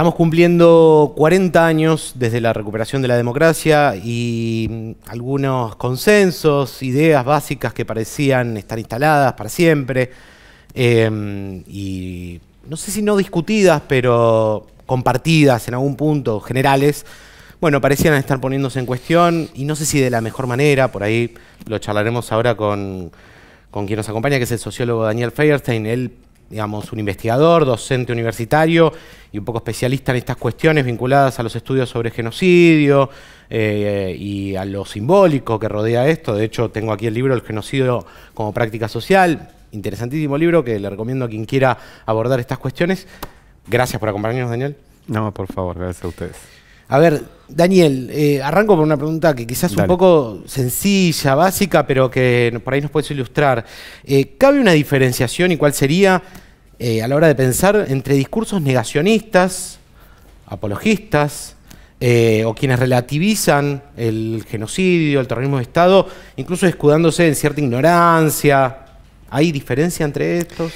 Estamos cumpliendo 40 años desde la recuperación de la democracia y mm, algunos consensos, ideas básicas que parecían estar instaladas para siempre em, y no sé si no discutidas, pero compartidas en algún punto, generales, bueno, parecían estar poniéndose en cuestión y no sé si de la mejor manera, por ahí lo charlaremos ahora con, con quien nos acompaña, que es el sociólogo Daniel Feierstein. Digamos, un investigador, docente universitario y un poco especialista en estas cuestiones vinculadas a los estudios sobre genocidio eh, y a lo simbólico que rodea esto. De hecho, tengo aquí el libro El genocidio como práctica social, interesantísimo libro que le recomiendo a quien quiera abordar estas cuestiones. Gracias por acompañarnos, Daniel. No, por favor, gracias a ustedes. A ver, Daniel, eh, arranco por una pregunta que quizás es un poco sencilla, básica, pero que por ahí nos puedes ilustrar. Eh, ¿Cabe una diferenciación y cuál sería eh, a la hora de pensar entre discursos negacionistas, apologistas, o quienes relativizan el genocidio, el terrorismo de Estado, incluso escudándose en cierta ignorancia? ¿Hay diferencia entre estos?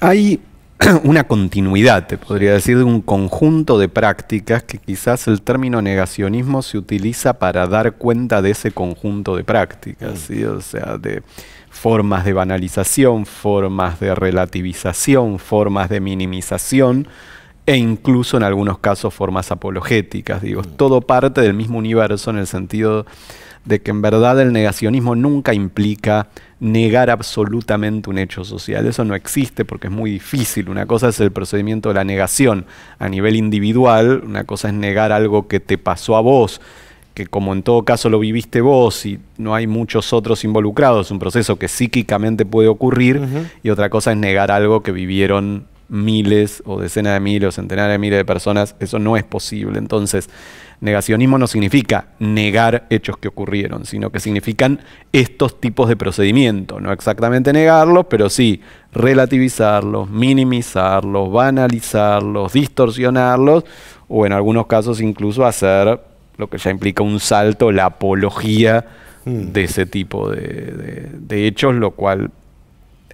Hay una continuidad, te podría decir, de un conjunto de prácticas que quizás el término negacionismo se utiliza para dar cuenta de ese conjunto de prácticas, mm. o sea, de formas de banalización, formas de relativización, formas de minimización e incluso en algunos casos formas apologéticas, digo, mm. todo parte del mismo universo en el sentido de que en verdad el negacionismo nunca implica negar absolutamente un hecho social. Eso no existe porque es muy difícil. Una cosa es el procedimiento de la negación a nivel individual, una cosa es negar algo que te pasó a vos, que como en todo caso lo viviste vos y no hay muchos otros involucrados, un proceso que psíquicamente puede ocurrir, y otra cosa es negar algo que vivieron miles o decenas de miles o centenares de miles de personas, eso no es posible. Entonces, negacionismo no significa negar hechos que ocurrieron, sino que significan estos tipos de procedimientos, no exactamente negarlos, pero sí relativizarlos, minimizarlos, banalizarlos, distorsionarlos, o en algunos casos incluso hacer lo que ya implica un salto, la apología mm. de ese tipo de, de hechos, lo cual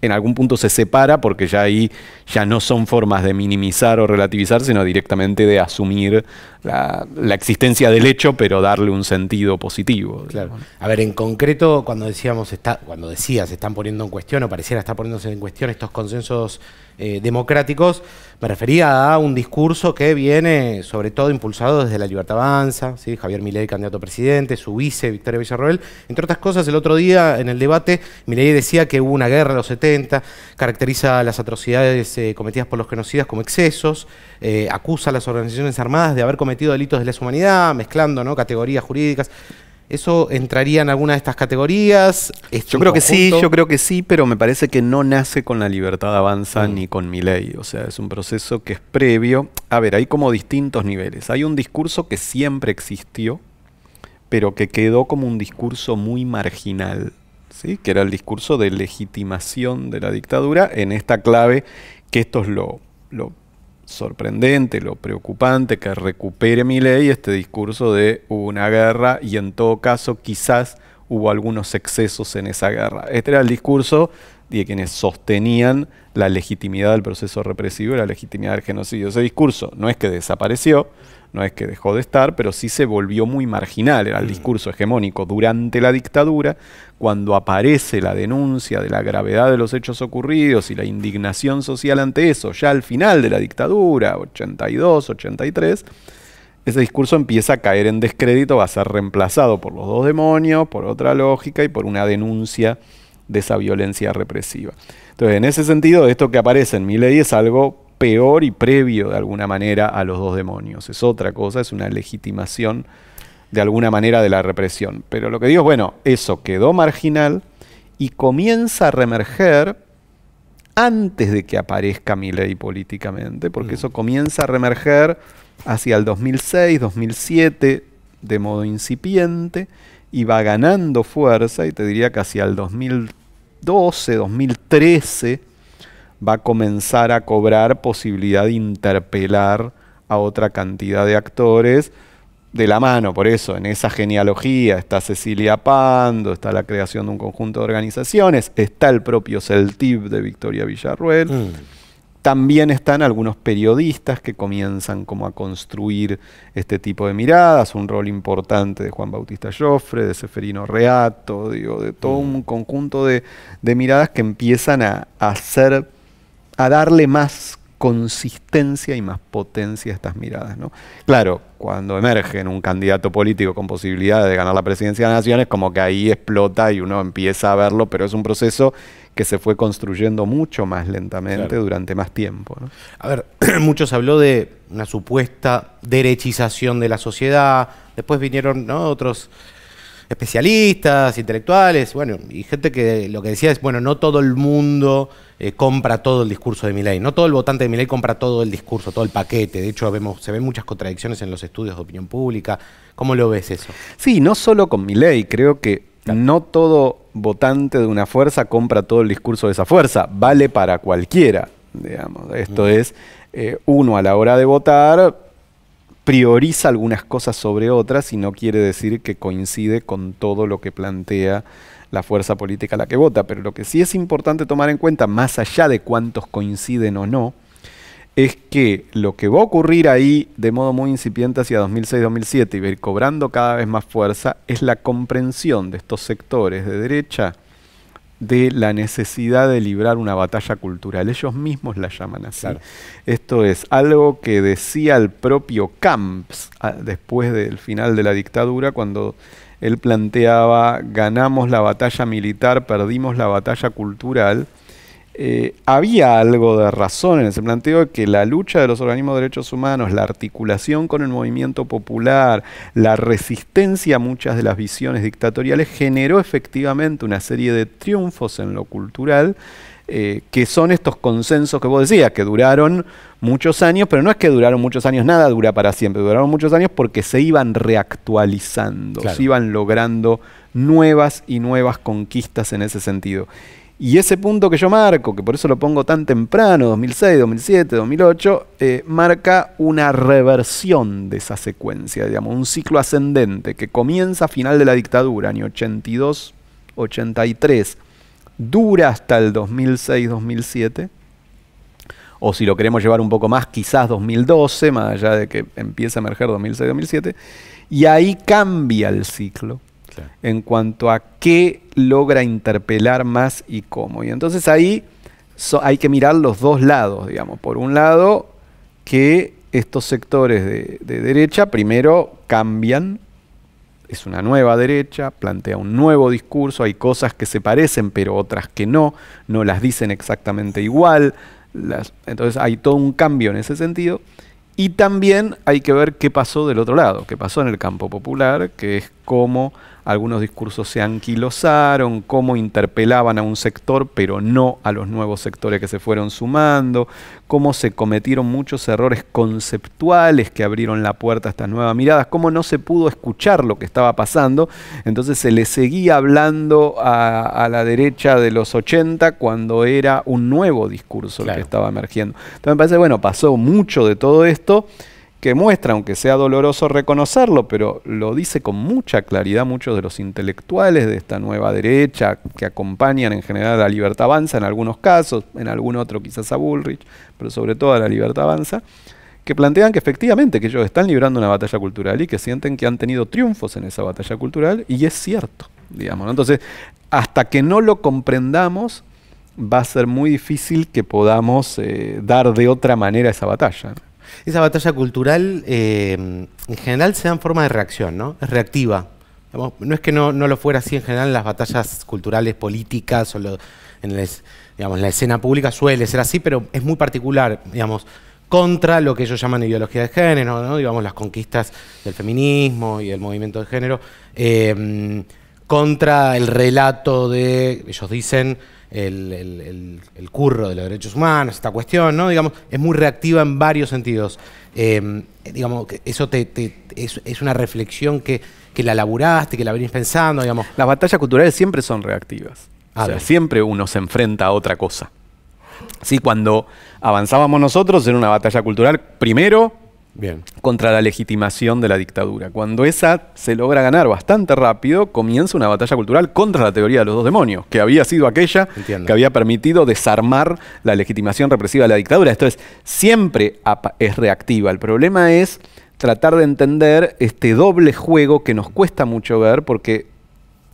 en algún punto se separa porque ya ahí ya no son formas de minimizar o relativizar, sino directamente de asumir la, existencia del hecho, pero darle un sentido positivo. Claro. A ver, en concreto, cuando decíamos, está, cuando decías, están poniendo en cuestión, o pareciera estar poniéndose en cuestión estos consensos eh, democráticos, me refería a un discurso que viene sobre todo impulsado desde la Libertad Avanza, ¿sí? Javier Milei, candidato a presidente, su vice, Victoria Villarroel. Entre otras cosas, el otro día en el debate, Milei decía que hubo una guerra en los 70, caracteriza las atrocidades eh, cometidas por los genocidas como excesos, eh, acusa a las organizaciones armadas de haber cometido delitos de lesa humanidad, mezclando ¿no? categorías jurídicas. ¿Eso entraría en alguna de estas categorías? Yo creo que sí, yo creo que sí, pero me parece que no nace con la libertad de avanza mm. ni con mi ley. O sea, es un proceso que es previo. A ver, hay como distintos niveles. Hay un discurso que siempre existió, pero que quedó como un discurso muy marginal, ¿sí? que era el discurso de legitimación de la dictadura en esta clave, que esto es lo, lo sorprendente, lo preocupante que recupere mi ley este discurso de una guerra y en todo caso quizás hubo algunos excesos en esa guerra. Este era el discurso de quienes sostenían la legitimidad del proceso represivo y la legitimidad del genocidio. Ese discurso no es que desapareció, no es que dejó de estar, pero sí se volvió muy marginal, era el mm. discurso hegemónico durante la dictadura, cuando aparece la denuncia de la gravedad de los hechos ocurridos y la indignación social ante eso, ya al final de la dictadura, 82, 83, ese discurso empieza a caer en descrédito, va a ser reemplazado por los dos demonios, por otra lógica y por una denuncia de esa violencia represiva. Entonces, en ese sentido, esto que aparece en mi ley es algo peor y previo de alguna manera a los dos demonios. Es otra cosa, es una legitimación de alguna manera de la represión. Pero lo que digo es, bueno, eso quedó marginal y comienza a reemerger antes de que aparezca mi ley políticamente, porque eso comienza a reemerger hacia el 2006, 2007, de modo incipiente, y va ganando fuerza, y te diría que hacia el 2012, 2013, va a comenzar a cobrar posibilidad de interpelar a otra cantidad de actores de la mano. Por eso, en esa genealogía está Cecilia Pando, está la creación de un conjunto de organizaciones, está el propio CELTIP de Victoria Villarruel. Mm. También están algunos periodistas que comienzan como a construir este tipo de miradas, un rol importante de Juan Bautista Joffre, de Seferino Reato, digo, de todo mm. un conjunto de, miradas que empiezan a, a hacer, a darle más consistencia y más potencia a estas miradas. ¿no? Claro, cuando emerge un candidato político con posibilidad de ganar la presidencia de la nación, es como que ahí explota y uno empieza a verlo, pero es un proceso que se fue construyendo mucho más lentamente durante más tiempo. A ver, muchos habló de una supuesta derechización de la sociedad, después vinieron otros especialistas, intelectuales, bueno, y gente que lo que decía es, bueno, no todo el mundo eh, compra todo el discurso de Milei, no todo el votante de Milei compra todo el discurso, todo el paquete, de hecho vemos, se ven muchas contradicciones en los estudios de opinión pública, ¿cómo lo ves eso? Sí, no solo con Milei, creo que no todo votante de una fuerza compra todo el discurso de esa fuerza, vale para cualquiera, digamos, esto es, eh, uno a la hora de votar prioriza algunas cosas sobre otras y no quiere decir que coincide con todo lo que plantea la fuerza política a la que vota. Pero lo que sí es importante tomar en cuenta, más allá de cuántos coinciden o no, es que lo que va a ocurrir ahí de modo muy incipiente hacia 2006-2007 y ver cobrando cada vez más fuerza es la comprensión de estos sectores de derecha de la necesidad de librar una batalla cultural. Ellos mismos la llaman así. Esto es algo que decía el propio Camps ah, después del final de la dictadura, cuando él planteaba, ganamos la batalla militar, perdimos la batalla cultural. Eh, había algo de razón en ese planteo de que la lucha de los organismos de derechos humanos, la articulación con el movimiento popular, la resistencia a muchas de las visiones dictatoriales generó efectivamente una serie de triunfos en lo cultural, eh, que son estos consensos que vos decías, que duraron muchos años, pero no es que duraron muchos años, nada dura para siempre, duraron muchos años porque se iban reactualizando, se iban logrando nuevas y nuevas conquistas en ese sentido. Y ese punto que yo marco, que por eso lo pongo tan temprano, 2006, 2007, 2008, marca una reversión de esa secuencia, digamos, un ciclo ascendente que comienza a final de la dictadura, año 82, 83, dura hasta el 2006, 2007, o si lo queremos llevar un poco más, quizás 2012, más allá de que empiece a emerger 2006, 2007, y ahí cambia el ciclo en cuanto a qué logra interpelar más y cómo. Y entonces ahí hay que mirar los dos lados, digamos. Por un lado, que estos sectores de, derecha primero cambian, es una nueva derecha, plantea un nuevo discurso, hay cosas que se parecen pero otras que no, no las dicen exactamente igual, entonces hay todo un cambio en ese sentido. Y también hay que ver qué pasó del otro lado, qué pasó en el campo popular, que es cómo algunos discursos se anquilosaron, cómo interpelaban a un sector pero no a los nuevos sectores que se fueron sumando, cómo se cometieron muchos errores conceptuales que abrieron la puerta a estas nuevas miradas, cómo no se pudo escuchar lo que estaba pasando, entonces se le seguía hablando a, la derecha de los 80 cuando era un nuevo discurso el que estaba emergiendo. Entonces me parece, bueno, pasó mucho de todo esto que muestra, aunque sea doloroso reconocerlo, pero lo dice con mucha claridad muchos de los intelectuales de esta nueva derecha que acompañan en general a la libertad avanza en algunos casos, en algún otro quizás a Bullrich, pero sobre todo a la libertad avanza, que plantean que efectivamente que ellos están librando una batalla cultural y que sienten que han tenido triunfos en esa batalla cultural y es cierto, digamos. Entonces, hasta que no lo comprendamos, va a ser muy difícil que podamos eh, dar de otra manera esa batalla. Esa batalla cultural eh, en general se da en forma de reacción, ¿no? Es reactiva. No es que no, lo fuera así en general en las batallas culturales, políticas o en la escena pública suele ser así, pero es muy particular, digamos, contra lo que ellos llaman ideología de género, ¿no? digamos, las conquistas del feminismo y el movimiento de género, eh, contra el relato de, ellos dicen, el, curro de los derechos humanos, esta cuestión, ¿no? Digamos, es muy reactiva en varios sentidos. Em, digamos, eso te, es, una reflexión que, la laburaste, que la venís pensando, digamos. Las batallas culturales siempre son reactivas. o sea, siempre uno se enfrenta a otra cosa. Sí, cuando avanzábamos nosotros en una batalla cultural, primero Bien. contra la legitimación de la dictadura. Cuando esa se logra ganar bastante rápido, comienza una batalla cultural contra la teoría de los dos demonios, que había sido aquella Entiendo. que había permitido desarmar la legitimación represiva de la dictadura. Esto es, siempre es reactiva. El problema es tratar de entender este doble juego que nos cuesta mucho ver porque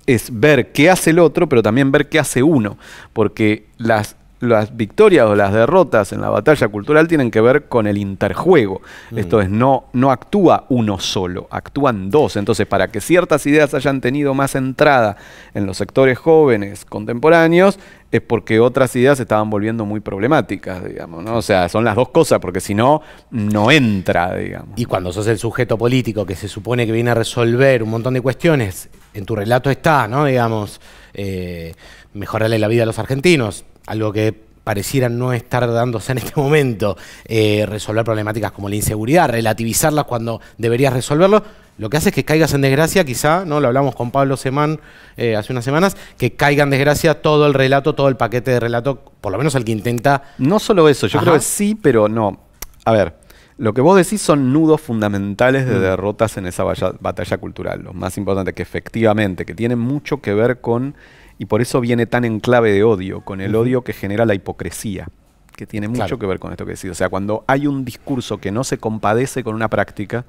es ver qué hace el otro, pero también ver qué hace uno. Porque las, las victorias o las derrotas en la batalla cultural tienen que ver con el interjuego. Esto es, no, no actúa uno solo, actúan dos. Entonces, para que ciertas ideas hayan tenido más entrada en los sectores jóvenes contemporáneos, es porque otras ideas se estaban volviendo muy problemáticas, digamos. ¿no? O sea, son las dos cosas, porque si no, no entra, digamos. Y cuando sos el sujeto político que se supone que viene a resolver un montón de cuestiones, en tu relato está, ¿no? Digamos, eh, mejorarle la vida a los argentinos, algo que pareciera no estar dándose en este momento, eh, resolver problemáticas como la inseguridad, relativizarlas cuando deberías resolverlo, lo que hace es que caigas en desgracia, quizá, ¿no? Lo hablamos con Pablo Semán eh, hace unas semanas, que caiga en desgracia todo el relato, todo el paquete de relato, por lo menos el que intenta No solo eso, yo Ajá. creo que sí, pero no. A ver, lo que vos decís son nudos fundamentales de derrotas en esa batalla cultural, los más importantes que efectivamente, que tienen mucho que ver con, y por eso viene tan en clave de odio, con el odio que genera la hipocresía, que tiene mucho Claro. que ver con esto que decís. O sea, cuando hay un discurso que no se compadece con una práctica,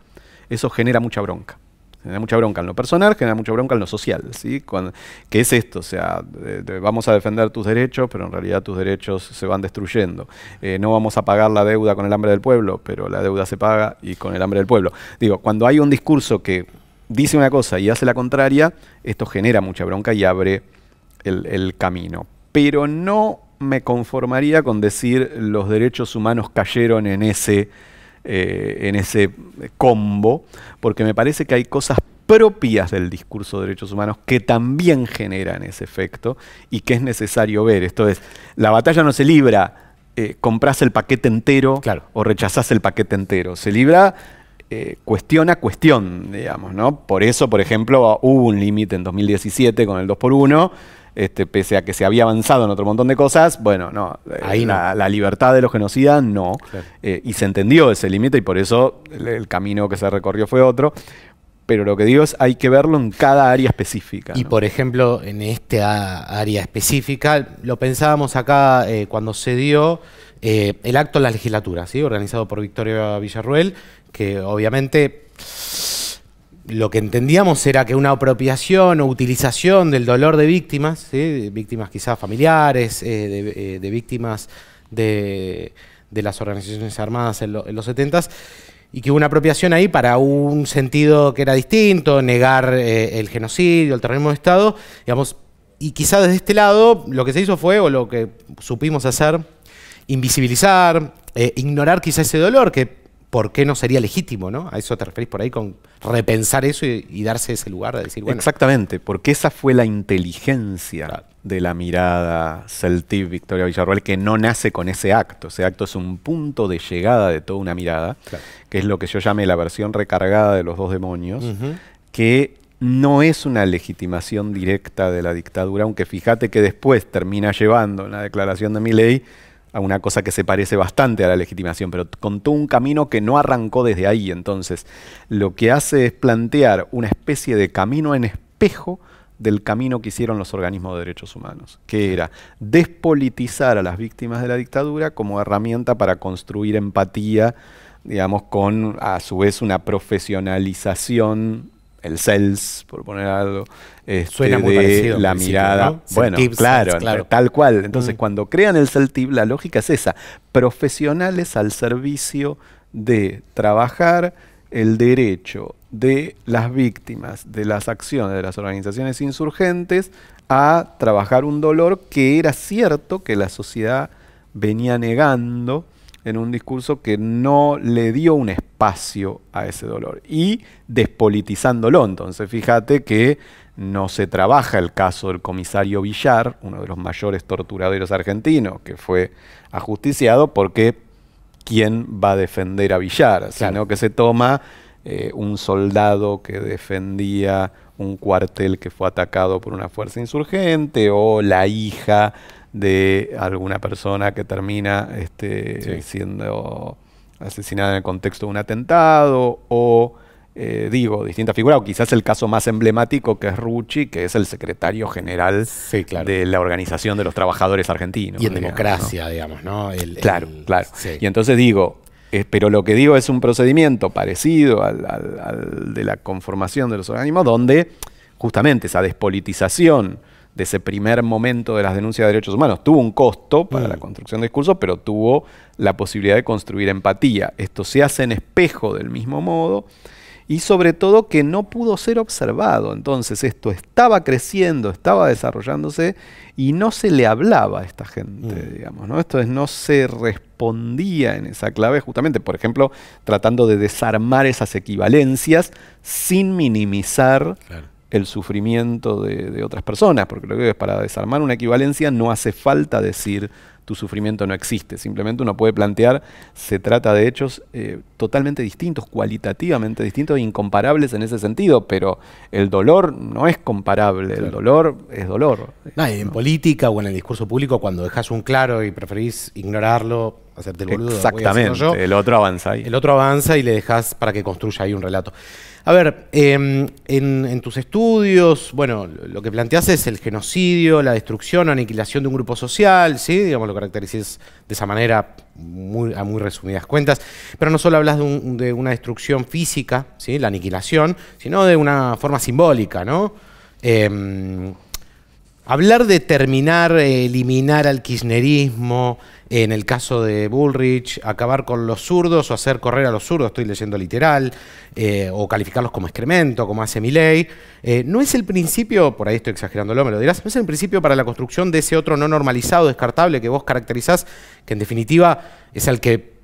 eso genera mucha bronca. Genera mucha bronca en lo personal, genera mucha bronca en lo social, ¿sí? Cuando- ¿Qué es esto? O sea, de- de- vamos a defender tus derechos, pero en realidad tus derechos se van destruyendo. Eh, no vamos a pagar la deuda con el hambre del pueblo, pero la deuda se paga y con el hambre del pueblo. Digo, cuando hay un discurso que dice una cosa y hace la contraria, esto genera mucha bronca y abre el, el camino. Pero no me conformaría con decir los derechos humanos cayeron en ese, eh, en ese combo, porque me parece que hay cosas propias del discurso de derechos humanos que también generan ese efecto y que es necesario ver. Esto es, la batalla no se libra, eh, compras el paquete entero Claro. o rechazás el paquete entero. Se libra eh, cuestión a cuestión, digamos, ¿no? Por eso, por ejemplo, hubo un límite en 2017 con el 2x1, este, pese a que se había avanzado en otro montón de cosas, bueno, no, Ahí no. la, la libertad de los genocidas no, Claro. Eh, y se entendió ese límite y por eso el, el camino que se recorrió fue otro, pero lo que digo es hay que verlo en cada área específica. Y ¿no? por ejemplo, en esta área específica, lo pensábamos acá eh, cuando se dio eh, el acto en la legislatura, ¿sí? organizado por Victoria Villarruel, que obviamente lo que entendíamos era que una apropiación o utilización del dolor de víctimas, víctimas quizás familiares, eh, de, eh, de víctimas de, las organizaciones armadas en, lo- en los 70 y que hubo una apropiación ahí para un sentido que era distinto, negar eh, el genocidio, el terrorismo de Estado, digamos, y quizá desde este lado lo que se hizo fue, o lo que supimos hacer, invisibilizar, ignorar quizá ese dolor, que por qué no sería legítimo, ¿no? A eso te referís por ahí con repensar eso y, y darse ese lugar de decir, bueno, Exactamente, porque esa fue la inteligencia de la mirada Celtiv Victoria Villarroel, que no nace con ese acto. Ese acto es un punto de llegada de toda una mirada, Claro. que es lo que yo llamé la versión recargada de los dos demonios, que no es una legitimación directa de la dictadura, aunque fíjate que después termina llevando en la declaración de mi ley a una cosa que se parece bastante a la legitimación, pero contó un camino que no arrancó desde ahí. Entonces, lo que hace es plantear una especie de camino en espejo del camino que hicieron los organismos de derechos humanos, que era despolitizar a las víctimas de la dictadura como herramienta para construir empatía, digamos, con a su vez una profesionalización, el CELS, por poner algo, este, Suena muy de parecido la mirada. ¿no? Bueno, claro, claro. tal cual. Entonces, Mm. cuando crean el CELTIP, la lógica es esa, profesionales al servicio de trabajar el derecho de las víctimas de las acciones de las organizaciones insurgentes a trabajar un dolor que era cierto que la sociedad venía negando en un discurso que no le dio un espacio a ese dolor y despolitizándolo. Entonces, fíjate que no se trabaja el caso del comisario Villar, uno de los mayores torturadores argentinos, que fue ajusticiado porque quién va a defender a Villar, sino que se toma eh, un soldado que defendía un cuartel que fue atacado por una fuerza insurgente o la hija de alguna persona que termina este, Sí. siendo asesinada en el contexto de un atentado, o eh, digo, distintas figuras, o quizás el caso más emblemático que es Rucci, que es el secretario general de la Organización de los Trabajadores Argentinos. Y en democracia, digamos, ¿no? claro, claro. Y entonces digo, eh, pero lo que digo es un procedimiento parecido al, de la conformación de los organismos, donde justamente esa despolitización de ese primer momento de las denuncias de derechos humanos tuvo un costo para la mm. construcción de discursos, pero tuvo la posibilidad de construir empatía. Esto se hace en espejo del mismo modo y sobre todo que no pudo ser observado. Entonces esto estaba creciendo, estaba desarrollándose y no se le hablaba a esta gente, mm. digamos, ¿no? Esto es, no se respondía en esa clave, justamente, por ejemplo, tratando de desarmar esas equivalencias sin minimizar el sufrimiento de, de, otras personas, porque lo que es para desarmar una equivalencia no hace falta decir tu sufrimiento no existe. Simplemente uno puede plantear, se trata de hechos eh, totalmente distintos, cualitativamente distintos e incomparables en ese sentido, pero el dolor no es comparable, el dolor es dolor. en política o en el discurso público, cuando dejas un claro y preferís ignorarlo, hacerte el boludo. Exactamente, el otro avanza ahí. El otro avanza y le dejas para que construya ahí un relato. A ver, em, en, tus estudios, bueno, lo que planteas es el genocidio, la destrucción o aniquilación de un grupo social, ¿sí? Digamos, lo caracterizas de esa manera a muy resumidas cuentas. Pero no solo hablas de, una destrucción física, ¿sí? La aniquilación, sino de una forma simbólica, ¿no? Em, hablar de terminar, eliminar al kirchnerismo, en el caso de Bullrich, acabar con los zurdos o hacer correr a los zurdos, estoy leyendo literal, eh, o calificarlos como excremento, como hace Milley, eh, no es el principio, por ahí estoy exagerándolo, me lo dirás, no es el principio para la construcción de ese otro no normalizado, descartable que vos caracterizás, que en definitiva es el que,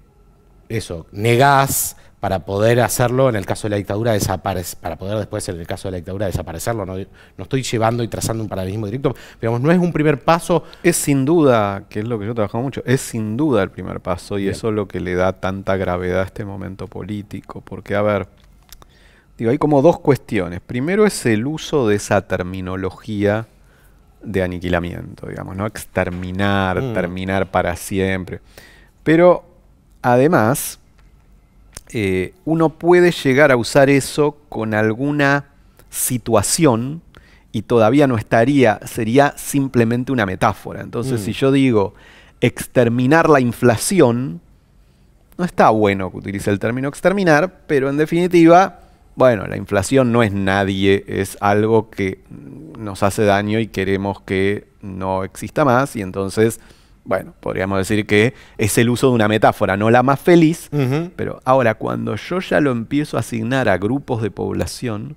eso, negás, para poder hacerlo en el caso de la dictadura para poder después en el caso de la dictadura desaparecerlo. No, estoy llevando y trazando un paradigma directo, pero no es un primer paso. Es sin duda, que es lo que yo he trabajado mucho, es sin duda el primer paso y eso es lo que le da tanta gravedad a este momento político, porque a ver, digo, hay como dos cuestiones. Primero es el uso de esa terminología de aniquilamiento, digamos, ¿no? Exterminar, mm. terminar para siempre. Pero además, eh, uno puede llegar a usar eso con alguna situación y todavía no estaría, sería simplemente una metáfora. Entonces, mm. si yo digo exterminar la inflación, no está bueno que utilice el término exterminar, pero en definitiva, bueno, la inflación no es nadie, es algo que nos hace daño y queremos que no exista más y entonces bueno, podríamos decir que es el uso de una metáfora, no la más feliz, pero ahora cuando yo ya lo empiezo a asignar a grupos de población,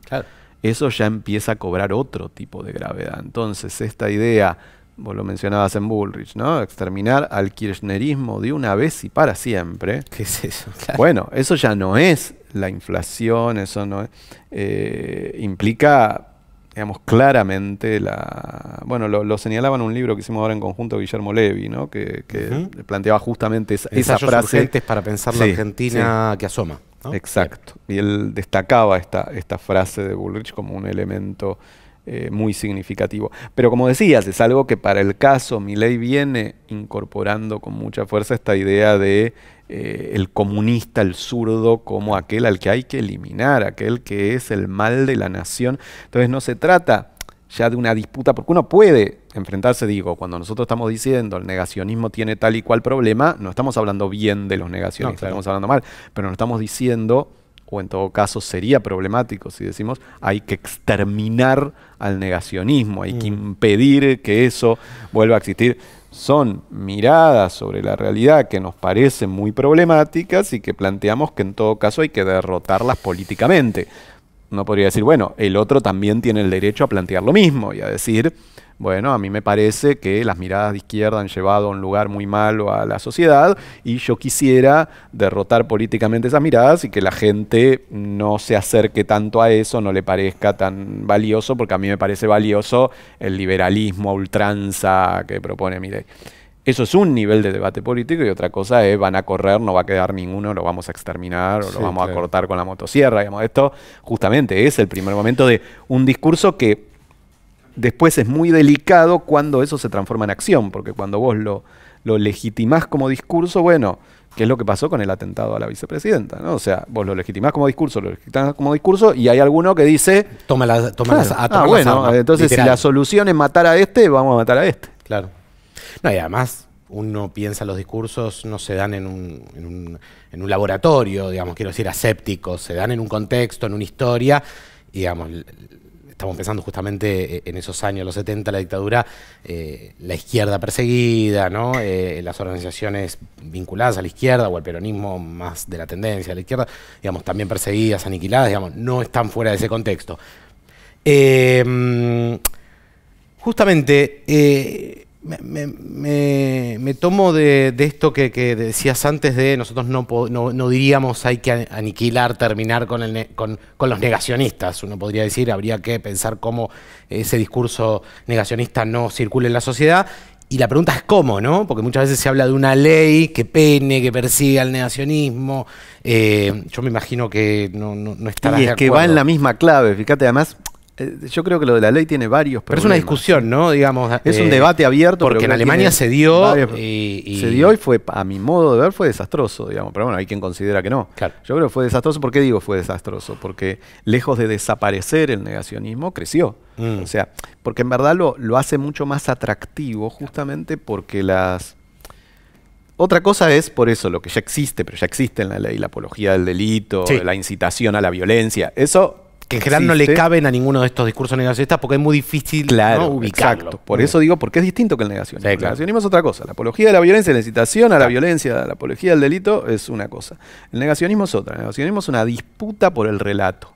eso ya empieza a cobrar otro tipo de gravedad. Entonces, esta idea, vos lo mencionabas en Bullrich, ¿no? Exterminar al kirchnerismo de una vez y para siempre. ¿Qué es eso? Bueno, eso ya no es la inflación, eso no es, eh, implica digamos, claramente la... Bueno, lo, señalaba en un libro que hicimos ahora en conjunto Guillermo Levi, ¿no? que, planteaba justamente esa, esa frase. para pensar la Argentina que asoma. Exacto. Y él destacaba esta, esta frase de Bullrich como un elemento eh, muy significativo. Pero como decías, es algo que para el caso Milei viene incorporando con mucha fuerza esta idea de eh, el comunista, el zurdo, como aquel al que hay que eliminar, aquel que es el mal de la nación. Entonces no se trata ya de una disputa, porque uno puede enfrentarse, digo, cuando nosotros estamos diciendo el negacionismo tiene tal y cual problema, no estamos hablando bien de los negacionistas, estamos hablando mal, pero no estamos diciendo, o en todo caso sería problemático si decimos, hay que exterminar al negacionismo, hay que mm. impedir que eso vuelva a existir son miradas sobre la realidad que nos parecen muy problemáticas y que planteamos que en todo caso hay que derrotarlas políticamente. Uno podría decir, bueno, el otro también tiene el derecho a plantear lo mismo y a decir, bueno, a mí me parece que las miradas de izquierda han llevado a un lugar muy malo a la sociedad y yo quisiera derrotar políticamente esas miradas y que la gente no se acerque tanto a eso, no le parezca tan valioso, porque a mí me parece valioso el liberalismo a ultranza que propone Milei. Eso es un nivel de debate político y otra cosa es van a correr, no va a quedar ninguno, lo vamos a exterminar o lo vamos a cortar con la motosierra. Digamos. Esto justamente es el primer momento de un discurso que después es muy delicado cuando eso se transforma en acción, porque cuando vos lo, lo legitimás como discurso, bueno, que es lo que pasó con el atentado a la vicepresidenta, ¿no? O sea, vos lo legitimás como discurso, lo legitimás como discurso, y hay alguno que dice... Toma, la, toma Claro. las, a Ah, tomar las bueno, armas, entonces si la solución es matar a este, vamos a matar a este. Claro. No, y además uno piensa los discursos no se dan en un, en un, en un laboratorio, digamos, quiero decir, asépticos, se dan en un contexto, en una historia, y digamos, estamos pensando justamente eh, en esos años, los 70, la dictadura, eh, la izquierda perseguida, ¿no? Eh, las organizaciones vinculadas a la izquierda o al peronismo más de la tendencia a la izquierda, digamos, también perseguidas, aniquiladas, digamos, no están fuera de ese contexto. Justamente, me, me- me- me tomo de, de esto que, que decías antes de nosotros no, no, no diríamos hay que aniquilar, terminar con, el con, con los negacionistas. Uno podría decir, habría que pensar cómo ese discurso negacionista no circule en la sociedad. Y la pregunta es cómo, ¿no? Porque muchas veces se habla de una ley que pene, que persiga el negacionismo. Eh, yo me imagino que no, no, no y de es que va en la misma clave, fíjate, además, yo creo que lo de la ley tiene varios Pero es una problemas. discusión, ¿no? Digamos, Es eh, un debate abierto. Porque en Alemania se dio varios- y, y- Se dio y fue, a mi modo de ver, fue desastroso, digamos. Pero bueno, hay quien considera que no. Claro. Yo creo que fue desastroso. ¿Por qué digo fue desastroso? Porque lejos de desaparecer el negacionismo, creció. Mm. O sea, porque en verdad lo, lo hace mucho más atractivo justamente porque las... Otra cosa es, por eso, lo que ya existe, pero ya existe en la ley, la apología del delito, Sí. la incitación a la violencia. Eso que en general no le caben a ninguno de estos discursos negacionistas porque es muy difícil Claro, ¿no? ubicarlo. exacto. Por eso digo, porque es distinto que el negacionismo. Sí, El claro. negacionismo es otra cosa. La apología de la violencia, la incitación a la violencia, la apología del delito es una cosa. El negacionismo es otra. El negacionismo es una disputa por el relato.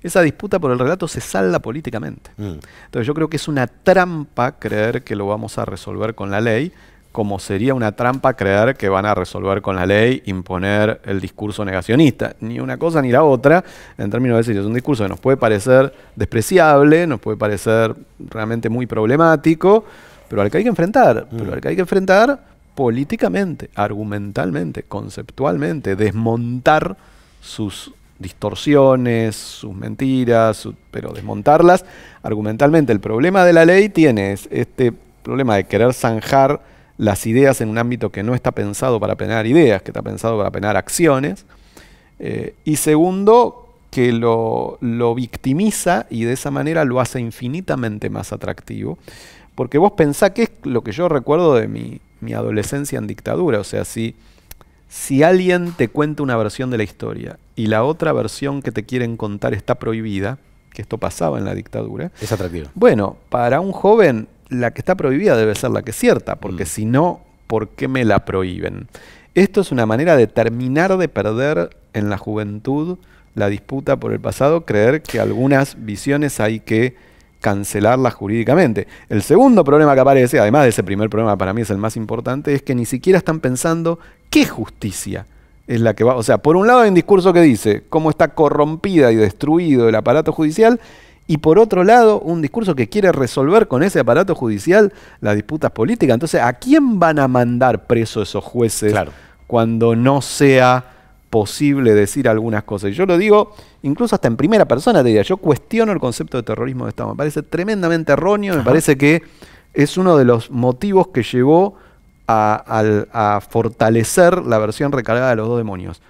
Esa disputa por el relato se salda políticamente. Mm. Entonces yo creo que es una trampa creer que lo vamos a resolver con la ley, como sería una trampa creer que van a resolver con la ley imponer el discurso negacionista. Ni una cosa ni la otra, en términos de decir, es un discurso que nos puede parecer despreciable, nos puede parecer realmente muy problemático, pero al que hay que enfrentar, pero Mm. al que hay que enfrentar políticamente, argumentalmente, conceptualmente, desmontar sus distorsiones, sus mentiras, su- pero desmontarlas argumentalmente. El problema de la ley tiene es este problema de querer zanjar las ideas en un ámbito que no está pensado para penar ideas, que está pensado para penar acciones. Eh, y segundo, que lo, lo victimiza y de esa manera lo hace infinitamente más atractivo. Porque vos pensás que es lo que yo recuerdo de mi, mi adolescencia en dictadura. O sea, si, si alguien te cuenta una versión de la historia y la otra versión que te quieren contar está prohibida, que esto pasaba en la dictadura, Es atractivo. bueno, para un joven la que está prohibida debe ser la que es cierta, porque Mm. si no, ¿por qué me la prohíben? Esto es una manera de terminar de perder en la juventud la disputa por el pasado, creer que algunas visiones hay que cancelarlas jurídicamente. El segundo problema que aparece, además de ese primer problema para mí es el más importante, es que ni siquiera están pensando qué justicia es la que va. O sea, por un lado hay un discurso que dice cómo está corrompida y destruido el aparato judicial, y por otro lado un discurso que quiere resolver con ese aparato judicial las disputas políticas. Entonces, ¿a quién van a mandar preso esos jueces Claro. cuando no sea posible decir algunas cosas? Y yo lo digo incluso hasta en primera persona, te diría, yo cuestiono el concepto de terrorismo de Estado. Me parece tremendamente erróneo, me parece que es uno de los motivos que llevó a fortalecer la versión recargada de los dos demonios.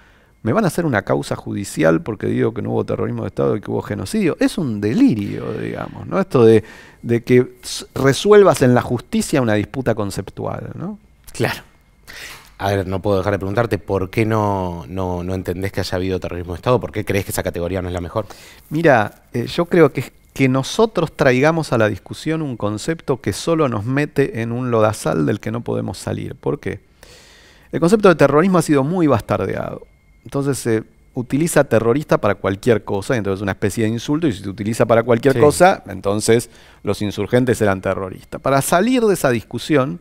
¿Me van a hacer una causa judicial porque digo que no hubo terrorismo de Estado y que hubo genocidio? Es un delirio, digamos, ¿no? Esto de, de que resuelvas en la justicia una disputa conceptual, ¿no? Claro. A ver, no puedo dejar de preguntarte por qué no, no, no entendés que haya habido terrorismo de Estado, por qué crees que esa categoría no es la mejor. Mira, eh, yo creo que, que nosotros traigamos a la discusión un concepto que solo nos mete en un lodazal del que no podemos salir. ¿Por qué? El concepto de terrorismo ha sido muy bastardeado. Entonces se utiliza terrorista para cualquier cosa, y entonces es una especie de insulto, y si se utiliza para cualquier Sí. cosa, entonces los insurgentes eran terroristas. Para salir de esa discusión,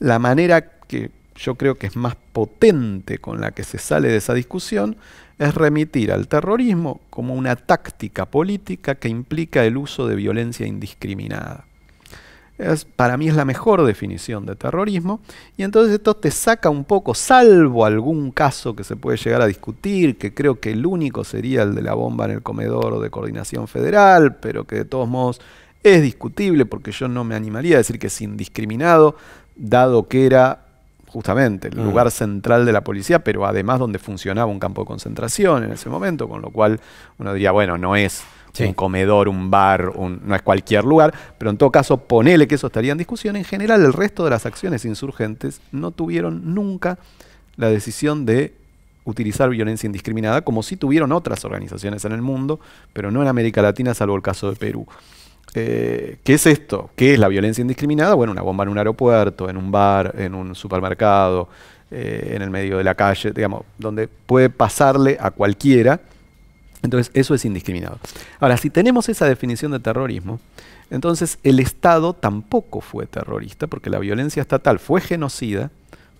la manera que yo creo que es más potente con la que se sale de esa discusión es remitir al terrorismo como una táctica política que implica el uso de violencia indiscriminada. Es, para mí es la mejor definición de terrorismo y entonces esto te saca un poco, salvo algún caso que se puede llegar a discutir, que creo que el único sería el de la bomba en el comedor de coordinación federal, pero que de todos modos es discutible porque yo no me animaría a decir que es indiscriminado, dado que era justamente el Mm. lugar central de la policía, pero además donde funcionaba un campo de concentración en ese momento, con lo cual uno diría, bueno, no es Sí. un comedor, un bar, un- no es cualquier lugar, pero en todo caso ponele que eso estaría en discusión. En general, el resto de las acciones insurgentes no tuvieron nunca la decisión de utilizar violencia indiscriminada, como sí tuvieron otras organizaciones en el mundo, pero no en América Latina, salvo el caso de Perú. Eh, ¿Qué es esto? ¿Qué es la violencia indiscriminada? Bueno, una bomba en un aeropuerto, en un bar, en un supermercado, eh, en el medio de la calle, digamos, donde puede pasarle a cualquiera. Entonces, eso es indiscriminado. Ahora, si tenemos esa definición de terrorismo, entonces el Estado tampoco fue terrorista, porque la violencia estatal fue genocida,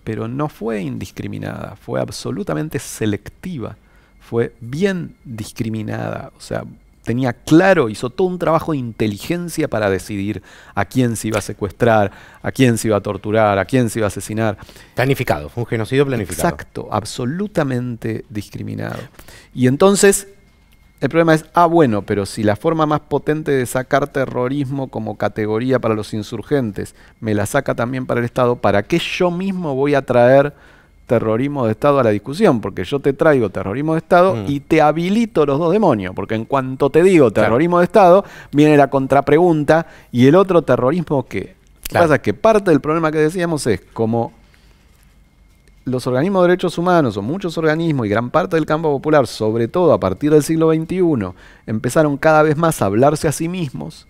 pero no fue indiscriminada, fue absolutamente selectiva, fue bien discriminada, o sea, tenía claro, hizo todo un trabajo de inteligencia para decidir a quién se iba a secuestrar, a quién se iba a torturar, a quién se iba a asesinar. Planificado, fue un genocidio planificado. Exacto, absolutamente discriminado. Y entonces, el problema es, ah, bueno, pero si la forma más potente de sacar terrorismo como categoría para los insurgentes me la saca también para el Estado, ¿para qué yo mismo voy a traer terrorismo de Estado a la discusión? Porque yo te traigo terrorismo de Estado Mm. y te habilito los dos demonios, porque en cuanto te digo Claro. terrorismo de Estado, viene la contrapregunta y el otro terrorismo que... Lo que Claro. pasa es que parte del problema que decíamos es como los organismos de derechos humanos o muchos organismos y gran parte del campo popular, sobre todo a partir del siglo XXI, empezaron cada vez más a hablarse a sí mismos,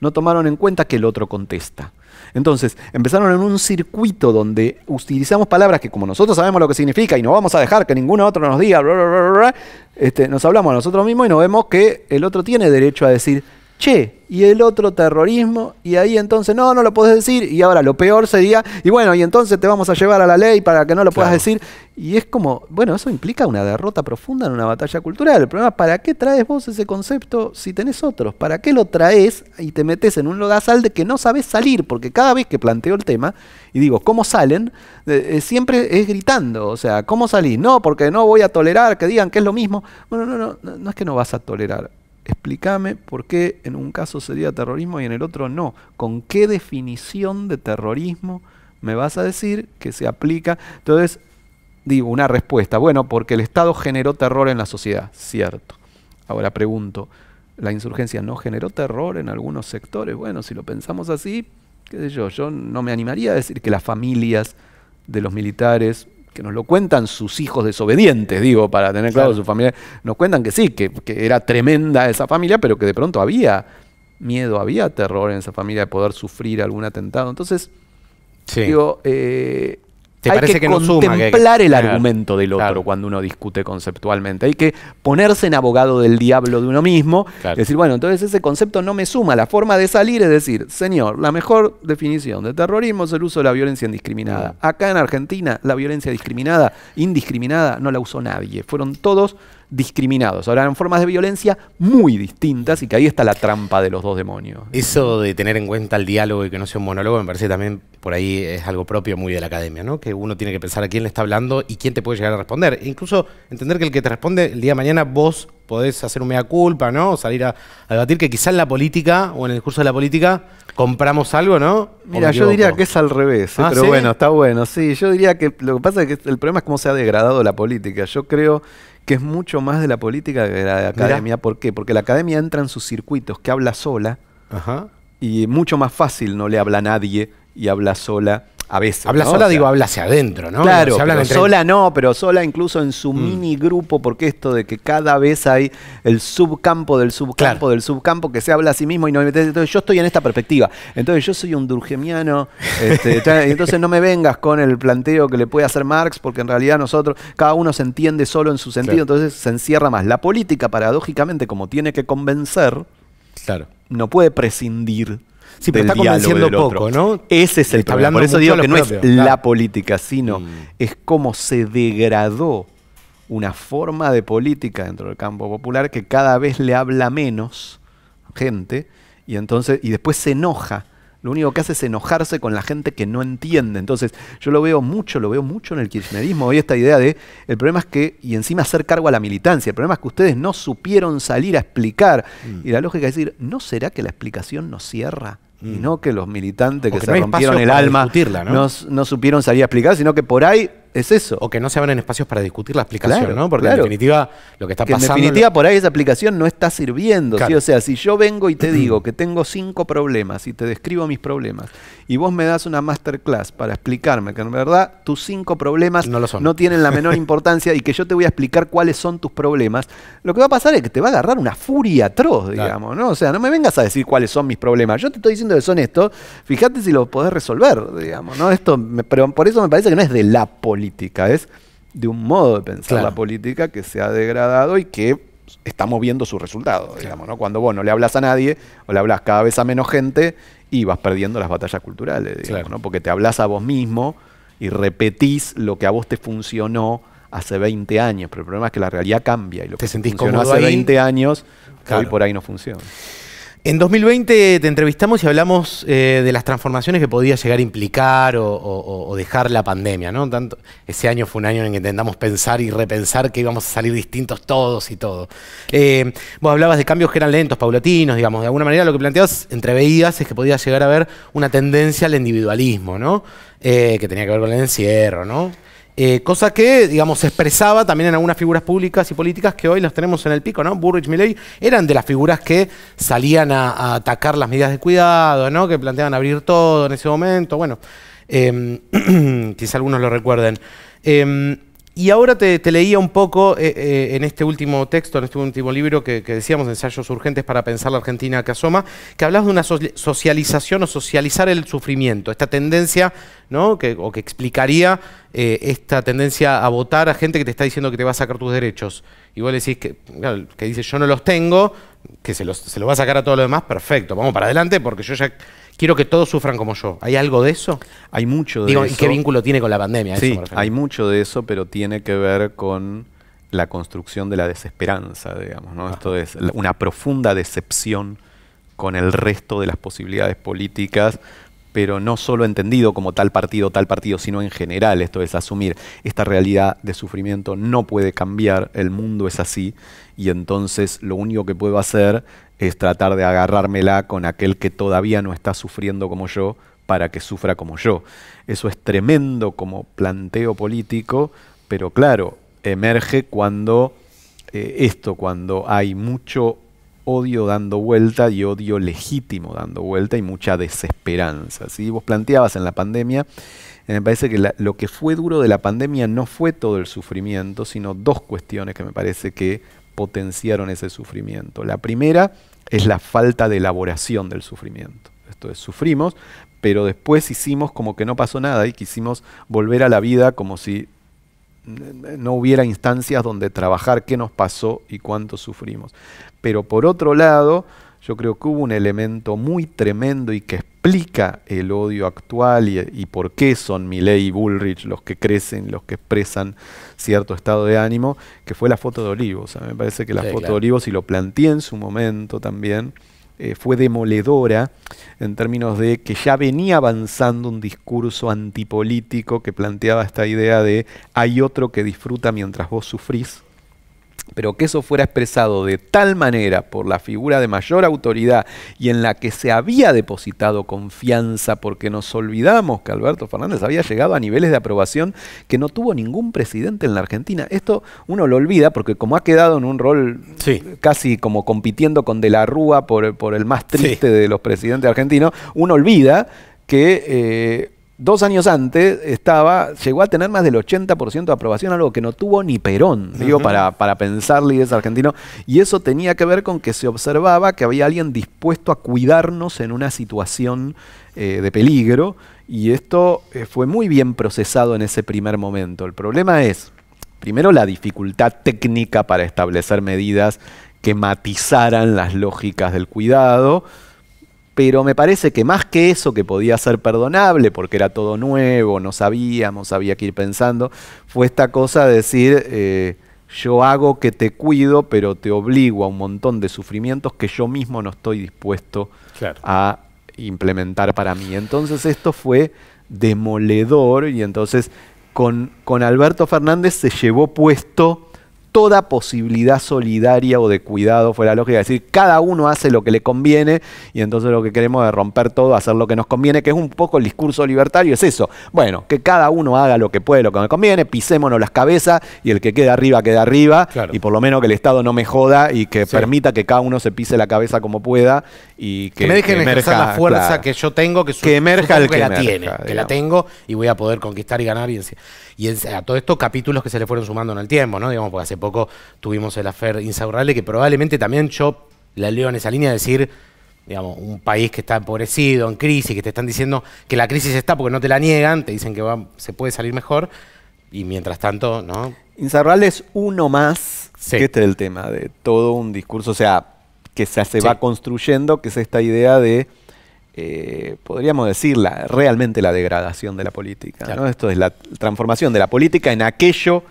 no tomaron en cuenta que el otro contesta. Entonces, empezaron en un circuito donde utilizamos palabras que como nosotros sabemos lo que significa y no vamos a dejar que ninguno otro nos diga, este, nos hablamos a nosotros mismos y nos vemos que el otro tiene derecho a decir, che, y el otro terrorismo, y ahí entonces, no, no lo podés decir, y ahora lo peor sería, y bueno, y entonces te vamos a llevar a la ley para que no lo puedas decir. Y es como, bueno, eso implica una derrota profunda en una batalla cultural. El problema es, ¿para qué traes vos ese concepto si tenés otros? ¿Para qué lo traes y te metes en un lodazal de que no sabes salir? Porque cada vez que planteo el tema y digo, ¿cómo salen? Eh, eh, siempre es gritando, o sea, ¿cómo salís? No, porque no voy a tolerar que digan que es lo mismo. Bueno, no, no, no, no es que no vas a tolerar. Explícame por qué en un caso sería terrorismo y en el otro no. ¿Con qué definición de terrorismo me vas a decir que se aplica? Entonces, digo, una respuesta. Bueno, porque el Estado generó terror en la sociedad, cierto. Ahora pregunto, ¿la insurgencia no generó terror en algunos sectores? Bueno, si lo pensamos así, qué sé yo, yo no me animaría a decir que las familias de los militares, que nos lo cuentan sus hijos desobedientes, digo, para tener claro, Claro. su familia, nos cuentan que sí, que, que era tremenda esa familia, pero que de pronto había miedo, había terror en esa familia de poder sufrir algún atentado. Entonces, Sí. digo, eh, ¿Te hay parece que que no suma, que hay que- contemplar el Claro, argumento del otro claro. cuando uno discute conceptualmente. Hay que ponerse en abogado del diablo de uno mismo. Claro. Decir, bueno, entonces ese concepto no me suma. La forma de salir es decir, señor, la mejor definición de terrorismo es el uso de la violencia indiscriminada. Acá en Argentina, la violencia discriminada, indiscriminada, no la usó nadie. Fueron todos discriminados. Ahora, en formas de violencia muy distintas y que ahí está la trampa de los dos demonios. Eso de tener en cuenta el diálogo y que no sea un monólogo me parece también por ahí es algo propio muy de la academia, ¿no? Que uno tiene que pensar a quién le está hablando y quién te puede llegar a responder. E incluso entender que el que te responde el día de mañana vos podés hacer un mea culpa, ¿no? O salir a, a debatir que quizá en la política o en el discurso de la política compramos algo, ¿no? ¿O Mira, yo diría que es al revés, ¿eh? Ah, pero ¿sí? bueno, está bueno. Sí, yo diría que lo que pasa es que el problema es cómo se ha degradado la política. Yo creo que es mucho más de la política que de la academia. ¿Por qué? Porque la academia entra en sus circuitos que habla sola Ajá. y mucho más fácil no le habla a nadie y habla sola a veces. Habla ¿no? sola, O sea, digo, habla hacia adentro, ¿no? Claro, Se hablan pero entre- sola no, pero sola incluso en su Mm. mini grupo, porque esto de que cada vez hay el subcampo del subcampo Claro. del subcampo que se habla a sí mismo y no entonces yo estoy en esta perspectiva. Entonces yo soy un durgemiano, este, entonces no me vengas con el planteo que le puede hacer Marx, porque en realidad nosotros, cada uno se entiende solo en su sentido, Claro. entonces se encierra más. La política, paradójicamente, como tiene que convencer, Claro. no puede prescindir. Sí, pero del está convenciendo del poco, ¿no? Ese es el Está problema. Por eso digo que no es la política, sino Mm. es cómo se degradó una forma de política dentro del campo popular que cada vez le habla menos gente y entonces y después se enoja. Lo único que hace es enojarse con la gente que no entiende. Entonces, yo lo veo mucho, lo veo mucho en el kirchnerismo. Hoy esta idea de, el problema es que, y encima hacer cargo a la militancia, el problema es que ustedes no supieron salir a explicar. Mm. Y la lógica es decir, ¿no será que la explicación no cierra? Y no que los militantes que, se rompieron el alma ¿no? no supieron salir a explicar, sino que por ahí es eso. O que no se abren espacios para discutir la explicación, ¿no? Porque en definitiva lo que está pasando. En definitiva, por ahí esa aplicación no está sirviendo. O sea, si yo vengo y te digo que tengo cinco problemas y te describo mis problemas, y vos me das una masterclass para explicarme que en verdad tus cinco problemas no, no tienen la menor importancia y que yo te voy a explicar cuáles son tus problemas, lo que va a pasar es que te va a agarrar una furia atroz, digamos, ¿no? O sea, no me vengas a decir cuáles son mis problemas. Yo te estoy diciendo que son estos, fíjate si los podés resolver, digamos, ¿no? Esto, pero por eso me parece que no es de la política política, es de un modo de pensar la política que se ha degradado y que estamos viendo su resultado, digamos, ¿no? Cuando vos no le hablas a nadie o le hablas cada vez a menos gente y vas perdiendo las batallas culturales, digamos, ¿no? Porque te hablas a vos mismo y repetís lo que a vos te funcionó hace 20 años, pero el problema es que la realidad cambia y lo que funcionó hace 20 años hoy por ahí no funciona. En 2020 te entrevistamos y hablamos eh, de las transformaciones que podía llegar a implicar o, dejar la pandemia, ¿no? Ese año fue un año en que intentamos pensar y repensar que íbamos a salir distintos todos y todo. Eh, vos hablabas de cambios que eran lentos, paulatinos, digamos. De alguna manera lo que planteabas, entreveías, es que podía llegar a haber una tendencia al individualismo, ¿no? Eh, que tenía que ver con el encierro, ¿no? Eh, cosa que, digamos, se expresaba también en algunas figuras públicas y políticas que hoy las tenemos en el pico, ¿no? Burrich, Milley eran de las figuras que salían a, atacar las medidas de cuidado, ¿no? Que planteaban abrir todo en ese momento. Bueno, eh, quizá algunos lo recuerden. Em, y ahora te, leía un poco eh, eh, en este último texto, en este último libro que, decíamos, Ensayos Urgentes para Pensar la Argentina que asoma, que hablas de una socialización o socializar el sufrimiento, esta tendencia, ¿no? que, o que explicaría eh, esta tendencia a votar a gente que te está diciendo que te va a sacar tus derechos. Y vos le decís que, que dice yo no los tengo, que se los, se los va a sacar a todos los demás, perfecto, vamos para adelante porque yo ya quiero que todos sufran como yo. ¿Hay algo de eso? Hay mucho de eso. ¿Y qué vínculo tiene con la pandemia? Sí, hay mucho de eso, pero tiene que ver con la construcción de la desesperanza, digamos. ¿no? Esto es una profunda decepción con el resto de las posibilidades políticas, pero no solo entendido como tal partido, tal partido, sino en general. Esto es asumir esta realidad de sufrimiento no puede cambiar, el mundo es así, y entonces lo único que puedo hacer es tratar de agarrármela con aquel que todavía no está sufriendo como yo para que sufra como yo. Eso es tremendo como planteo político, pero claro, emerge cuando eh, esto, cuando hay mucho odio dando vuelta y odio legítimo dando vuelta y mucha desesperanza. Si Vos planteabas en la pandemia, eh, me parece que lo que fue duro de la pandemia no fue todo el sufrimiento, sino dos cuestiones que me parece que potenciaron ese sufrimiento. La primera es la falta de elaboración del sufrimiento. Esto es, sufrimos, pero después hicimos como que no pasó nada y quisimos volver a la vida como si no hubiera instancias donde trabajar qué nos pasó y cuánto sufrimos. Pero por otro lado, yo creo que hubo un elemento muy tremendo y que explica el odio actual y, por qué son Milley y Bullrich los que crecen, los que expresan cierto estado de ánimo, que fue la foto de Olivos. me parece que la foto de Olivos, y lo planteé en su momento también, eh, fue demoledora en términos de que ya venía avanzando un discurso antipolítico que planteaba esta idea de hay otro que disfruta mientras vos sufrís pero que eso fuera expresado de tal manera por la figura de mayor autoridad y en la que se había depositado confianza, porque nos olvidamos que Alberto Fernández había llegado a niveles de aprobación que no tuvo ningún presidente en la Argentina. Esto uno lo olvida porque como ha quedado en un rol casi como compitiendo con De la Rúa por, por el más triste de los presidentes argentinos, uno olvida que... Eh, dos años antes estaba, llegó a tener más del 80% de aprobación, algo que no tuvo ni Perón, digo, para, para pensar líderes argentino. Y eso tenía que ver con que se observaba que había alguien dispuesto a cuidarnos en una situación eh, de peligro. Y esto eh, fue muy bien procesado en ese primer momento. El problema es, primero, la dificultad técnica para establecer medidas que matizaran las lógicas del cuidado pero me parece que más que eso, que podía ser perdonable porque era todo nuevo, no sabíamos, había que ir pensando, fue esta cosa de decir, eh, yo hago que te cuido, pero te obligo a un montón de sufrimientos que yo mismo no estoy dispuesto a implementar para mí. Entonces esto fue demoledor y entonces con, con Alberto Fernández se llevó puesto toda posibilidad solidaria o de cuidado fuera lógica, es decir, cada uno hace lo que le conviene y entonces lo que queremos es romper todo, hacer lo que nos conviene, que es un poco el discurso libertario, es eso. Bueno, que cada uno haga lo que puede, lo que le conviene, pisémonos las cabezas y el que quede arriba, quede arriba y por lo menos que el Estado no me joda y que permita que cada uno se pise la cabeza como pueda y que, me dejen emerja, la fuerza que yo tengo, que, que emerja el que, la tiene, que la tengo y voy a poder conquistar y ganar y, y a todo esto capítulos que se le fueron sumando en el tiempo, ¿no? Digamos, porque hace poco tuvimos el afer insaurrable que probablemente también yo la leo en esa línea de decir, digamos, un país que está empobrecido, en crisis, que te están diciendo que la crisis está porque no te la niegan, te dicen que se puede salir mejor, y mientras tanto, ¿no? Insaurrable es uno más, que este es el tema, de todo un discurso, o sea, que se, se va construyendo, que es esta idea de eh, podríamos decir, realmente la degradación de la política. Esto es la transformación de la política en aquello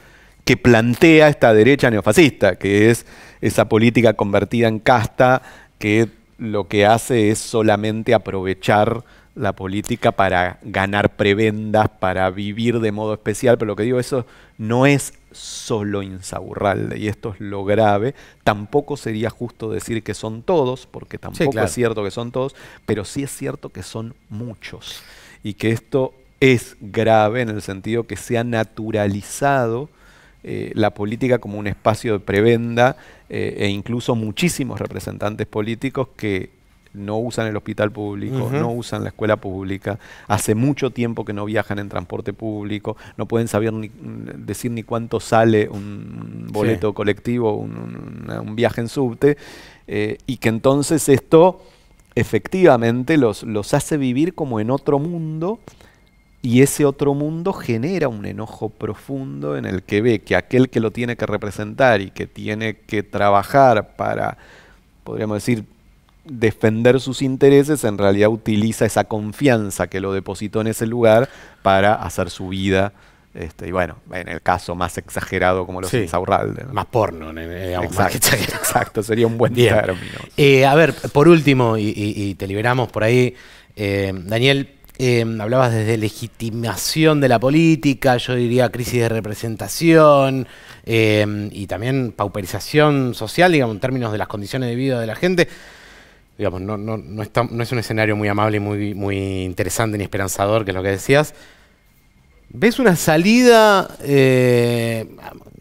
que plantea esta derecha neofascista, que es esa política convertida en casta que lo que hace es solamente aprovechar la política para ganar prebendas, para vivir de modo especial, pero lo que digo, eso no es solo Insaurralde, y esto es lo grave. Tampoco sería justo decir que son todos, porque tampoco es cierto que son todos, pero sí es cierto que son muchos, y que esto es grave en el sentido que se ha naturalizado eh, la política como un espacio de prebenda eh, e incluso muchísimos representantes políticos que no usan el hospital público, no usan la escuela pública, hace mucho tiempo que no viajan en transporte público, no pueden saber ni, decir ni cuánto sale un boleto colectivo, un, viaje en subte, eh, y que entonces esto efectivamente los, los hace vivir como en otro mundo, y ese otro mundo genera un enojo profundo en el que ve que aquel que lo tiene que representar y que tiene que trabajar para, podríamos decir, defender sus intereses, en realidad utiliza esa confianza que lo depositó en ese lugar para hacer su vida. Este, y bueno, en el caso más exagerado como lo sí. Más porno, digamos. Exacto, sería un buen término. Eh, a ver, por último, y, te liberamos por ahí, eh, Daniel, eh, hablabas desde legitimación de la política, yo diría crisis de representación y también pauperización social, digamos, en términos de las condiciones de vida de la gente digamos, no, no, no, es un escenario muy amable, muy, muy interesante ni esperanzador, que es lo que decías. ¿Ves una salida? Eh,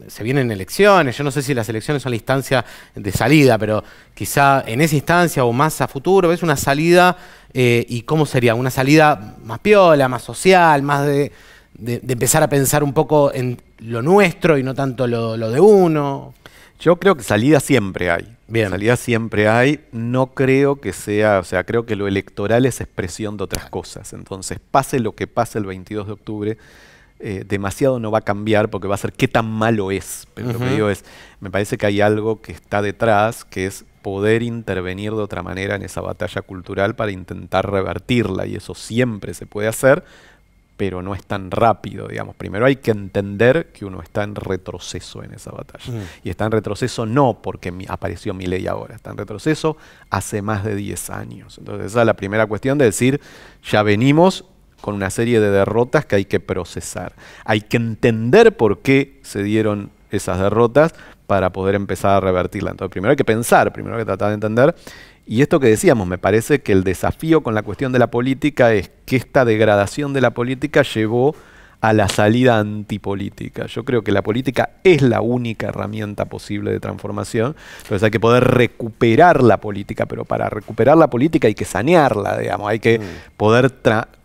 se vienen elecciones, yo no sé si las elecciones son la instancia de salida, pero quizá en esa instancia o más a futuro, ¿ves una salida eh, y cómo sería? ¿Una salida más piola, más social, más de, empezar a pensar un poco en lo nuestro y no tanto lo, lo de uno? Yo creo que salida siempre hay. Bien. Salida siempre hay. No creo que sea, o sea, creo que lo electoral es expresión de otras cosas. Entonces, pase lo que pase el 22 de octubre, eh, demasiado no va a cambiar porque va a ser qué tan malo es. Pero lo que digo es, me parece que hay algo que está detrás, que es poder intervenir de otra manera en esa batalla cultural para intentar revertirla. Y eso siempre se puede hacer pero no es tan rápido, digamos. Primero hay que entender que uno está en retroceso en esa batalla. Mm. Y está en retroceso no porque apareció mi ley ahora, está en retroceso hace más de 10 años. Entonces esa es la primera cuestión de decir, ya venimos con una serie de derrotas que hay que procesar. Hay que entender por qué se dieron esas derrotas para poder empezar a revertirla. Entonces primero hay que pensar, primero hay que tratar de entender y esto que decíamos, me parece que el desafío con la cuestión de la política es que esta degradación de la política llevó a la salida antipolítica. Yo creo que la política es la única herramienta posible de transformación, entonces hay que poder recuperar la política, pero para recuperar la política hay que sanearla, digamos, hay que mm. poder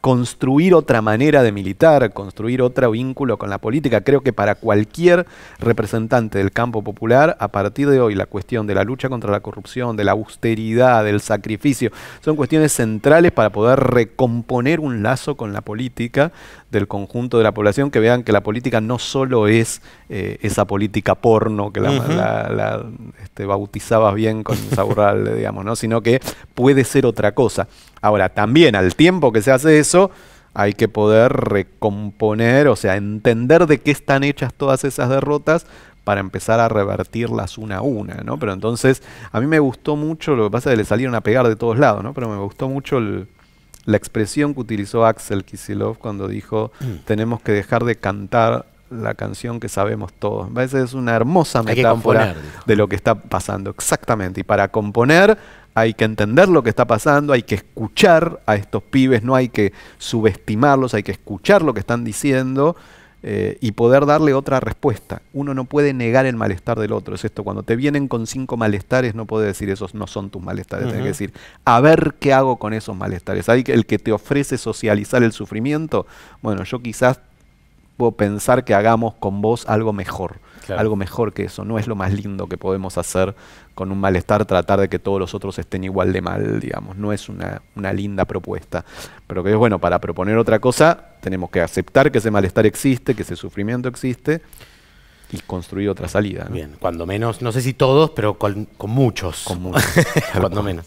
construir otra manera de militar, construir otro vínculo con la política. Creo que para cualquier representante del campo popular, a partir de hoy, la cuestión de la lucha contra la corrupción, de la austeridad, del sacrificio, son cuestiones centrales para poder recomponer un lazo con la política del conjunto de la población, que vean que la política no solo es eh, esa política porno que la, este, bautizabas bien con Saurral, digamos, ¿no? sino que puede ser otra cosa. Ahora, también al tiempo que se hace eso, hay que poder recomponer, o sea, entender de qué están hechas todas esas derrotas para empezar a revertirlas una a una, ¿no? Pero entonces, a mí me gustó mucho, lo que pasa es que le salieron a pegar de todos lados, ¿no? Pero me gustó mucho la expresión que utilizó Axel Kisilov cuando dijo, mm. tenemos que dejar de cantar la canción que sabemos todos. Es una hermosa metáfora de lo que está pasando. Exactamente. Y para componer hay que entender lo que está pasando, hay que escuchar a estos pibes, no hay que subestimarlos, hay que escuchar lo que están diciendo eh, y poder darle otra respuesta. Uno no puede negar el malestar del otro. Es esto, cuando te vienen con cinco malestares, no puedes decir esos no son tus malestares. Tienes que decir, a ver qué hago con esos malestares. Hay el que te ofrece socializar el sufrimiento. Bueno, yo quizás puedo pensar que hagamos con vos algo mejor algo mejor que eso. No es lo más lindo que podemos hacer con un malestar, tratar de que todos los otros estén igual de mal, digamos. No es una, linda propuesta. Pero que es bueno, para proponer otra cosa, tenemos que aceptar que ese malestar existe, que ese sufrimiento existe y construir otra salida. Bien, cuando menos, no sé si todos, pero con, muchos. Con muchos. cuando menos.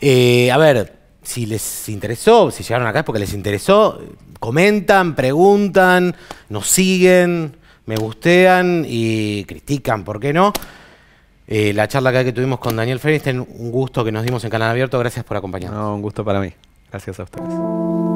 Eh, a ver, si les interesó, si llegaron acá es porque les interesó, comentan, preguntan, nos siguen me gustean y critican, ¿por qué no? Eh, la charla que tuvimos con Daniel Feinstein, un gusto que nos dimos en Canal Abierto, gracias por acompañarnos. No, un gusto para mí. Gracias a ustedes.